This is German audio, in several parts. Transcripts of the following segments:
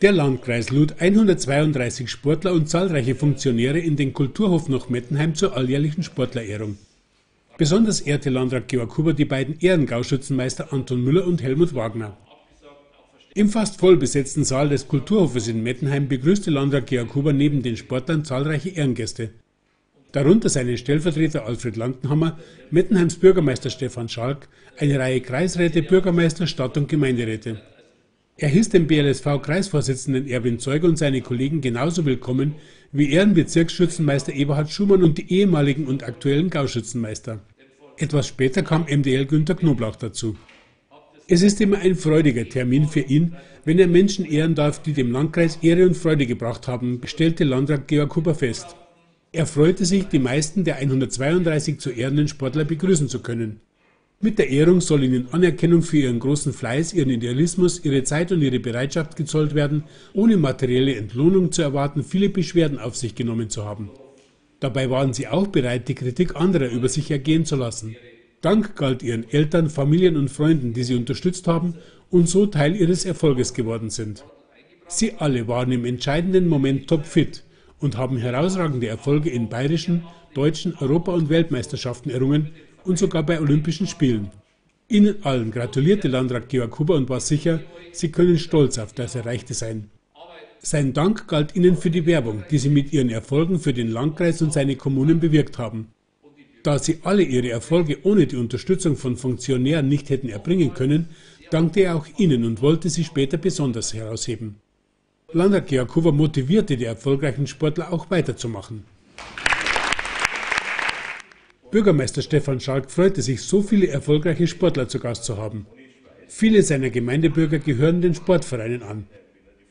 Der Landkreis lud 132 Sportler und zahlreiche Funktionäre in den Kulturhof nach Mettenheim zur alljährlichen Sportlerehrung. Besonders ehrte Landrat Georg Huber die beiden Ehrengauschützenmeister Anton Müller und Helmut Wagner. Im fast voll besetzten Saal des Kulturhofes in Mettenheim begrüßte Landrat Georg Huber neben den Sportlern zahlreiche Ehrengäste. Darunter seinen Stellvertreter Alfred Landenhammer, Mettenheims Bürgermeister Stefan Schalk, eine Reihe Kreisräte, Bürgermeister, Stadt- und Gemeinderäte. Er hieß den BLSV-Kreisvorsitzenden Erwin Zeuger und seine Kollegen genauso willkommen wie Ehrenbezirksschützenmeister Eberhard Schumann und die ehemaligen und aktuellen Gauschützenmeister. Etwas später kam MDL Günter Knoblauch dazu. Es ist immer ein freudiger Termin für ihn, wenn er Menschen ehren darf, die dem Landkreis Ehre und Freude gebracht haben, stellte Landrat Georg Huber fest. Er freute sich, die meisten der 132 zu ehrenden Sportler begrüßen zu können. Mit der Ehrung soll ihnen Anerkennung für ihren großen Fleiß, ihren Idealismus, ihre Zeit und ihre Bereitschaft gezollt werden, ohne materielle Entlohnung zu erwarten, viele Beschwerden auf sich genommen zu haben. Dabei waren sie auch bereit, die Kritik anderer über sich ergehen zu lassen. Dank galt ihren Eltern, Familien und Freunden, die sie unterstützt haben und so Teil ihres Erfolges geworden sind. Sie alle waren im entscheidenden Moment topfit und haben herausragende Erfolge in bayerischen, deutschen Europa- und Weltmeisterschaften errungen, und sogar bei Olympischen Spielen. Ihnen allen gratulierte Landrat Georg Huber und war sicher, Sie können stolz auf das Erreichte sein. Sein Dank galt Ihnen für die Werbung, die Sie mit Ihren Erfolgen für den Landkreis und seine Kommunen bewirkt haben. Da Sie alle Ihre Erfolge ohne die Unterstützung von Funktionären nicht hätten erbringen können, dankte er auch Ihnen und wollte Sie später besonders herausheben. Landrat Georg Huber motivierte die erfolgreichen Sportler auch weiterzumachen. Bürgermeister Stefan Schalk freute sich, so viele erfolgreiche Sportler zu Gast zu haben. Viele seiner Gemeindebürger gehören den Sportvereinen an.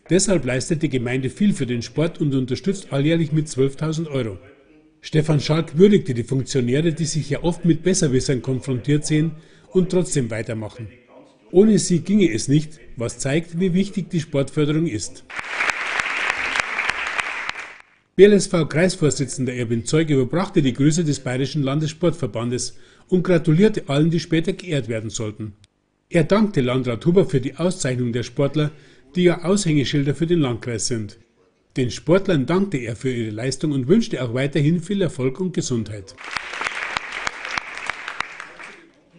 Deshalb leistet die Gemeinde viel für den Sport und unterstützt alljährlich mit 12.000 Euro. Stefan Schalk würdigte die Funktionäre, die sich ja oft mit Besserwissern konfrontiert sehen und trotzdem weitermachen. Ohne sie ginge es nicht, was zeigt, wie wichtig die Sportförderung ist. BLSV-Kreisvorsitzender Erwin Zeug überbrachte die Grüße des Bayerischen Landessportverbandes und gratulierte allen, die später geehrt werden sollten. Er dankte Landrat Huber für die Auszeichnung der Sportler, die ja Aushängeschilder für den Landkreis sind. Den Sportlern dankte er für ihre Leistung und wünschte auch weiterhin viel Erfolg und Gesundheit.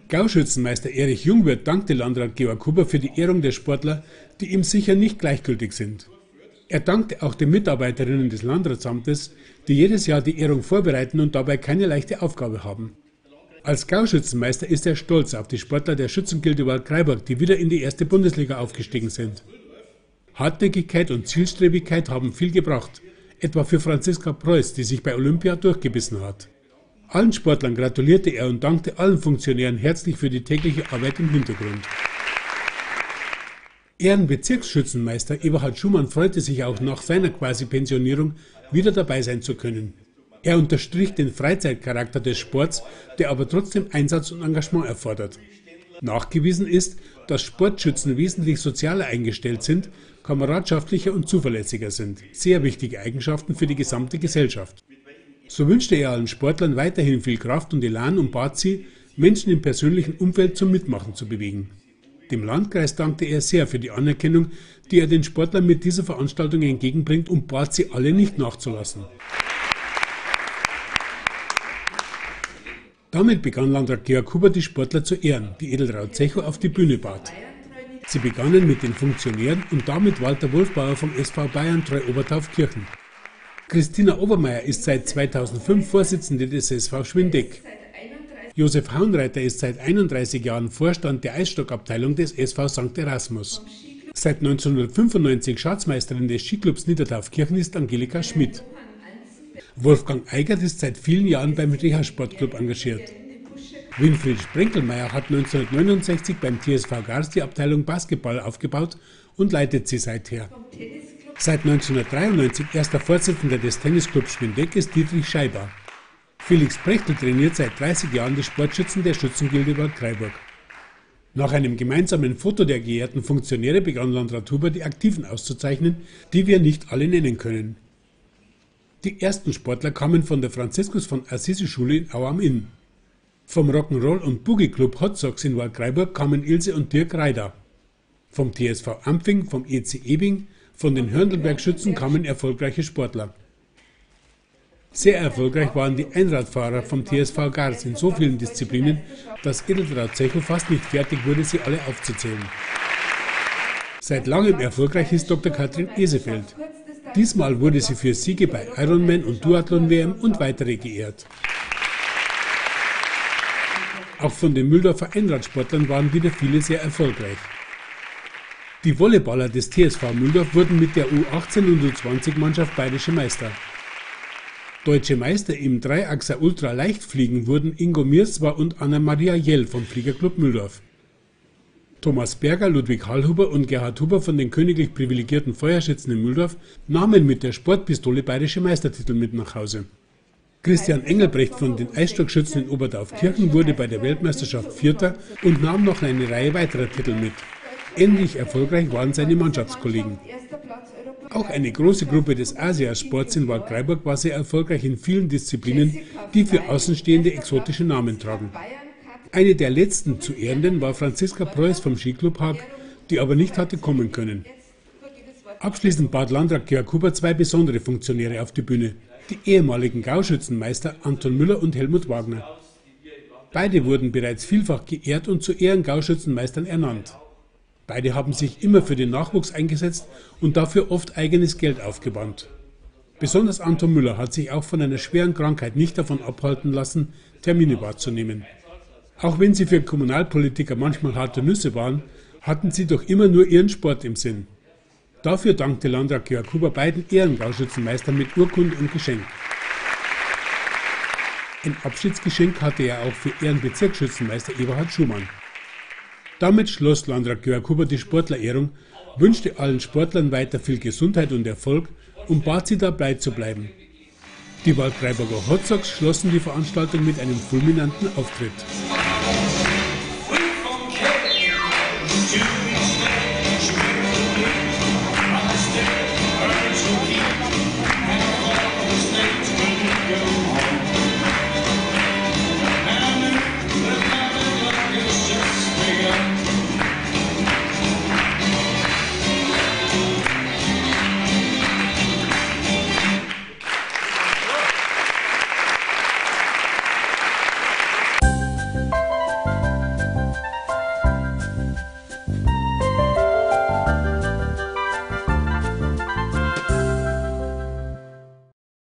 Gauschützenmeister Erich Jungwirth dankte Landrat Georg Huber für die Ehrung der Sportler, die ihm sicher nicht gleichgültig sind. Er dankte auch den Mitarbeiterinnen des Landratsamtes, die jedes Jahr die Ehrung vorbereiten und dabei keine leichte Aufgabe haben. Als Gauschützenmeister ist er stolz auf die Sportler der Schützengilde Waldkraiburg, die wieder in die erste Bundesliga aufgestiegen sind. Hartnäckigkeit und Zielstrebigkeit haben viel gebracht, etwa für Franziska Preuß, die sich bei Olympia durchgebissen hat. Allen Sportlern gratulierte er und dankte allen Funktionären herzlich für die tägliche Arbeit im Hintergrund. Ehrenbezirksschützenmeister Eberhard Schumann freute sich auch nach seiner Quasi-Pensionierung wieder dabei sein zu können. Er unterstrich den Freizeitcharakter des Sports, der aber trotzdem Einsatz und Engagement erfordert. Nachgewiesen ist, dass Sportschützen wesentlich sozialer eingestellt sind, kameradschaftlicher und zuverlässiger sind. Sehr wichtige Eigenschaften für die gesamte Gesellschaft. So wünschte er allen Sportlern weiterhin viel Kraft und Elan und bat sie, Menschen im persönlichen Umfeld zum Mitmachen zu bewegen. Dem Landkreis dankte er sehr für die Anerkennung, die er den Sportlern mit dieser Veranstaltung entgegenbringt und bat sie alle nicht nachzulassen. Damit begann Landrat Georg Huber die Sportler zu ehren, die Edeltraut Zecho auf die Bühne bat. Sie begannen mit den Funktionären und damit Walter Wolfbauer vom SV Bayern Treu Obertaufkirchen. Christina Obermeier ist seit 2005 Vorsitzende des SV Schwindeck. Josef Haunreiter ist seit 31 Jahren Vorstand der Eisstockabteilung des SV St. Erasmus. Seit 1995 Schatzmeisterin des Skiclubs Niedertaufkirchen ist Angelika Schmidt. Wolfgang Eigert ist seit vielen Jahren beim Reha-Sportclub engagiert. Winfried Sprenkelmeier hat 1969 beim TSV Gars die Abteilung Basketball aufgebaut und leitet sie seither. Seit 1993 erster Vorsitzender des Tennisclubs Schwindeck ist Dietrich Scheiber. Felix Prechtl trainiert seit 30 Jahren die Sportschützen der Schützengilde Bad Freiburg. Nach einem gemeinsamen Foto der geehrten Funktionäre begann Landrat Huber die Aktiven auszuzeichnen, die wir nicht alle nennen können. Die ersten Sportler kamen von der Franziskus von Assisi Schule in Au am Inn. Vom Rock'n'Roll und Boogie Club Hot Sox in Waldkraiburg kamen Ilse und Dirk Reider. Vom TSV Ampfing, vom EC Ebing, Von den Hörndelberg-Schützen kamen erfolgreiche Sportler. Sehr erfolgreich waren die Einradfahrer vom TSV Gars in so vielen Disziplinen, dass Edeltraud Zecho fast nicht fertig wurde, sie alle aufzuzählen. Seit langem erfolgreich ist Dr. Katrin Esefeld. Diesmal wurde sie für Siege bei Ironman und Duathlon-WM und weitere geehrt. Auch von den Mühldorfer Einradsportlern waren wieder viele sehr erfolgreich. Die Volleyballer des TSV Mühldorf wurden mit der U18 und U20-Mannschaft bayerische Meister. Deutsche Meister im Dreiachser Ultra-Leichtfliegen wurden Ingo Mirswa und Anna-Maria Jell vom Fliegerclub Mühldorf. Thomas Berger, Ludwig Hallhuber und Gerhard Huber von den königlich privilegierten Feuerschützen in Mühldorf nahmen mit der Sportpistole bayerische Meistertitel mit nach Hause. Christian Engelbrecht von den Eisstockschützen in Oberdaufkirchen wurde bei der Weltmeisterschaft Vierter und nahm noch eine Reihe weiterer Titel mit. Ähnlich erfolgreich waren seine Mannschaftskollegen. Auch eine große Gruppe des Asiasports in Waldkraiburg war sehr erfolgreich in vielen Disziplinen, die für Außenstehende exotische Namen tragen. Eine der letzten zu Ehrenden war Franziska Preuß vom Skiclub Haag, die aber nicht hatte kommen können. Abschließend bat Landrat Georg Huber zwei besondere Funktionäre auf die Bühne, die ehemaligen Gauschützenmeister Anton Müller und Helmut Wagner. Beide wurden bereits vielfach geehrt und zu Ehren Gauschützenmeistern ernannt. Beide haben sich immer für den Nachwuchs eingesetzt und dafür oft eigenes Geld aufgewandt. Besonders Anton Müller hat sich auch von einer schweren Krankheit nicht davon abhalten lassen, Termine wahrzunehmen. Auch wenn sie für Kommunalpolitiker manchmal harte Nüsse waren, hatten sie doch immer nur ihren Sport im Sinn. Dafür dankte Landrat Georg Huber beiden Ehrengauschützenmeistern mit Urkunde und Geschenk. Ein Abschiedsgeschenk hatte er auch für Ehrenbezirksschützenmeister Eberhard Schumann. Damit schloss Landrat Georg Huber die Sportlerehrung, wünschte allen Sportlern weiter viel Gesundheit und Erfolg und bat sie dabei zu bleiben. Die Waldfreiburger Hotsox schlossen die Veranstaltung mit einem fulminanten Auftritt.